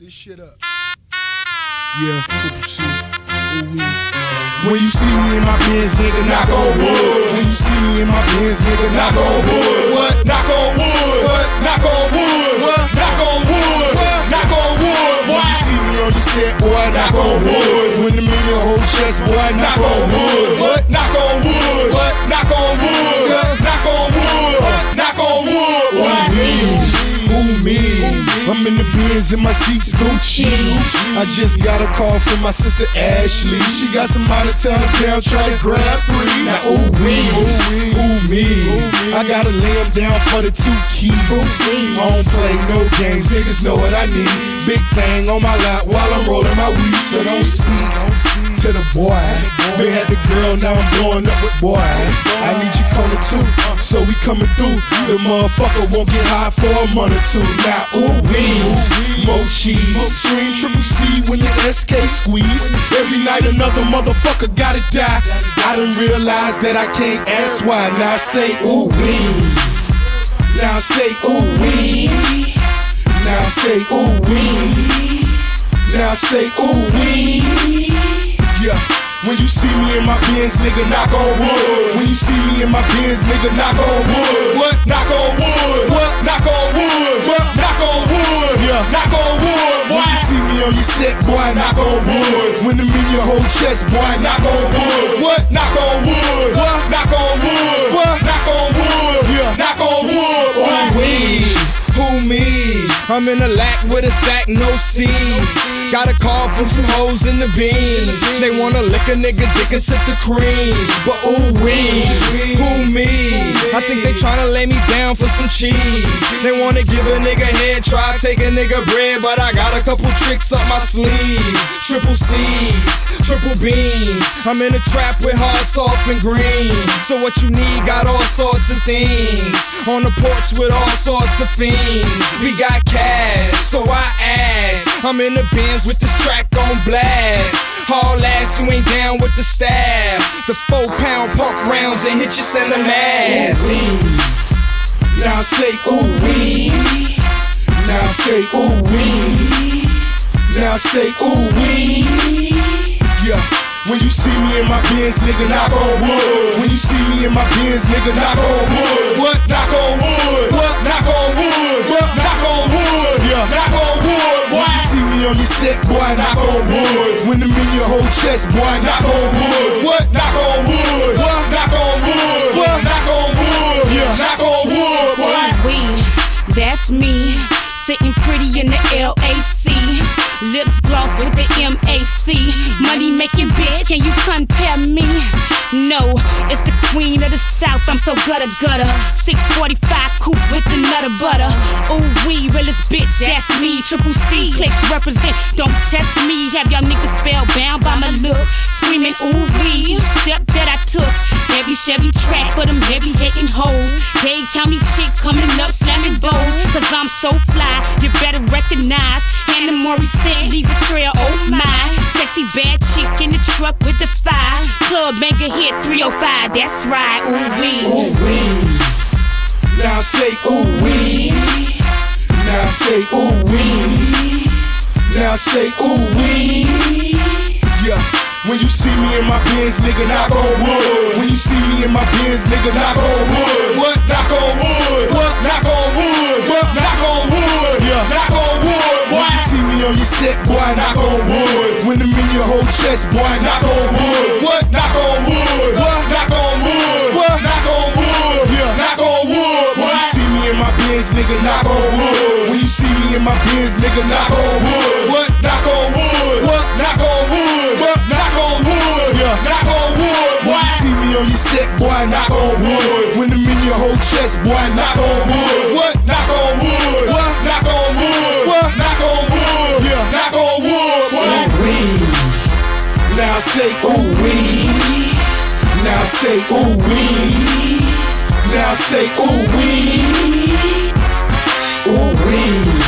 this shit up. Yeah, Triple C. Ooh. Uh, when you see me in my Benz, nigga, knock on wood. When you see me in my Benz, nigga, knock on wood. What? Knock on wood. What? Knock on wood. What? Knock on wood. What? Knock on wood. When you see me on your set, boy, knock on wood. When the million whole chest, boy, knock on wood. What? Knock on wood. What? Knock on I'm in the Benz and my seats Gucci. I just got a call from my sister Ashley. She got some out of towners down trying to grab three. Now ooh wee, ooh me. I gotta lay lay 'em down for the two keys. I don't play no games, niggas know what I need. Big thing on my lap while I'm rolling my weed, so don't speak to the boy. They had the girl, now I'm blowing up with boy. I need you corner too, so we coming through. The motherfucker won't get high for a month or two. Now ooh wee, more cheese. Stream triple C when the SK squeeze. Every night another motherfucker gotta die. I done realized that I can't ask why. Now I say ooh wee. Now I say ooh wee. Now I say ooh wee. Now I say ooh wee. Yeah. When you see me in my Benz, nigga, knock on wood. When you see me in my Benz, nigga, knock on wood. What? Knock on wood. What? Knock on wood. What? Knock on wood. Yeah. Knock on wood. Boy. When you see me on your set, boy, knock on wood. When I'm in your whole chest, boy, knock on wood. I'm in a lack with a sack, no seeds. Got a call from some hoes in the beans. They wanna lick a nigga dick and sip the cream. But ooh wee, who me? I think they tryna lay me down for some cheese. They wanna give a nigga head, try take a nigga bread, but I got a couple tricks up my sleeve. Triple C's, triple beans. I'm in a trap with hard, soft, and green. So what you need, got all sorts of things. On the porch with all sorts of fiends. We got cash, so I ask. I'm in the bins with this track on blast. Haul ass, you ain't down with the staff. The four pound pump rounds and hit you send them ass. Now say ooh wee. Now say ooh wee. Now say ooh wee. Yeah. When you see me in my Benz, nigga, knock on wood. When you see me in my Benz, nigga, knock on wood. What? Knock on wood. What? Knock on wood. Set, boy, knock on wood. When your whole chest, boy, knock on wood. What? Knock on wood. What? Knock on wood. What? Knock on wood. Yeah. Knock on wood. Boy. we, that's me. Sitting pretty in the LAC. Lips gloss with the MAC. Money making bitch, can you compare me? No, it's the queen of the south. I'm so gutter gutter. 645 coupe butter. Ooh, we realest bitch, that's me. Triple C, click represent. Don't test me. Have y'all niggas spellbound by my look. Screaming, ooh, we. Step that I took. Heavy Chevy track for them heavy hitting hoes. Dade County chick coming up slamming doors. Cause I'm so fly, you better recognize. And the Hannah Morrison, leave a trail, oh my. Sexy bad chick in the truck with the fire. Club banger hit 305, that's right, ooh wee. Ooh wee. Say ooh wee. Now say ooh wee. Now say ooh wee. Yeah. When you see me in my Benz, nigga, knock on wood. When you see me in my Benz, nigga, knock on wood. What? Knock on wood. What? Knock on wood. What? Knock on wood. Yeah. Knock on wood. Boy. When you see me on your set, boy, knock on wood. When I'm in your whole chest, boy, knock on wood. What? Knock on wood. What? Knock on Benz, nigga, knock on wood. When you see me in my Benz, nigga, knock on wood. What? Knock on wood. What? Knock on wood. What? Knock on wood. Yeah. Knock on wood. When you see me on your set, boy, knock on wood. When I'm in your whole chest, boy, knock on wood. What? Knock on wood. What? Knock on wood. What? Knock on wood. Yeah. Knock on wood. Boy. Now say ooh wee. Now say ooh wee. Now say ooh wee. Ooh wee.